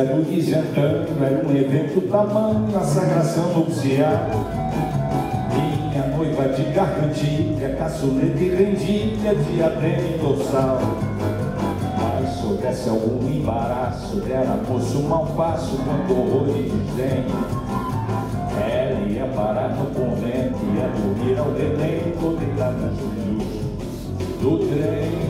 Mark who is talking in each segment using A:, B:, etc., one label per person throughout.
A: apresentando, era um evento tamanho, a sagração nupcial. Minha noiva de gargantilha, caçuleta e rendilha, diadema e dorsal. Mas soubesse algum embaraço, dera moço mal passo, quando horror e desdém. Ela ia parar no convento, ia dormir ao nos trilhos do trem.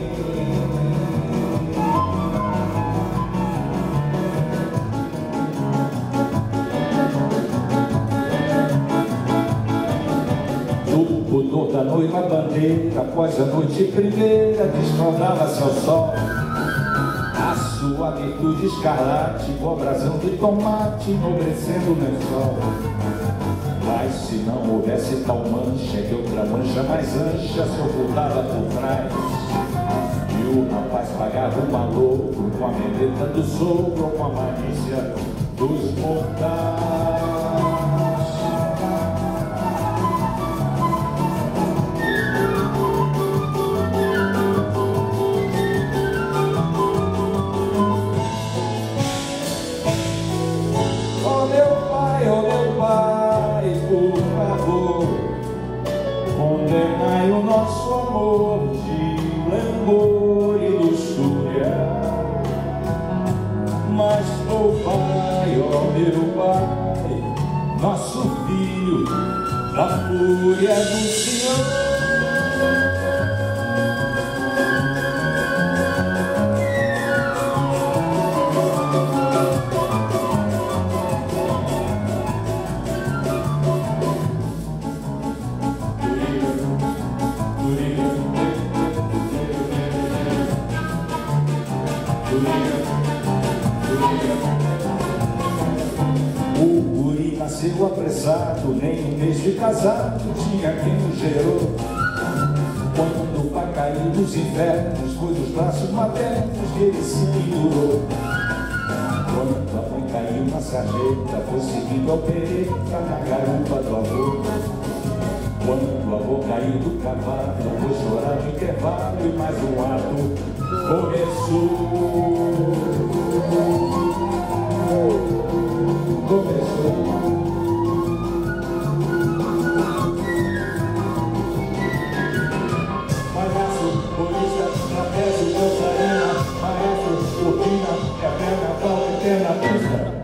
A: Pudor da noiva bandeira, após a noite primeira, desfraldava-se ao sol. A sua virtude escarlate, com brasão de tomate, enobrecendo o lençol. Mas se não houvesse tal mancha, que outra mancha mais ancha se ocultava por trás. E o rapaz pagava o maluco com a medeta do sogro com a malícia dos mortais. Amor de langor e luxúria. Mas, oh Pai, ó meu Pai, nosso filho, da fúria do Senhor. O guri nasceu apressado, nem um mês de casado tinha quem o gerou. Quando pai caiu dos infernos, foi dos braços maternos que ele se pendurou. Quando a mãe caiu na sarjeta, foi seguido ao pereta na garupa do avô. Quando o avô caiu do cavalo, foi chorar no intervalo e mais um ato começou. alternativa